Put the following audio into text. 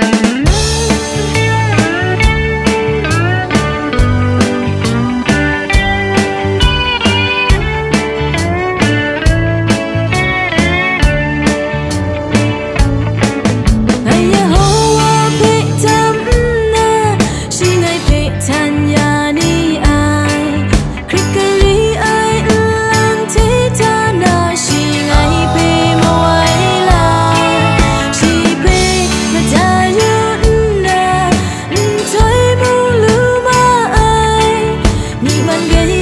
Thank también.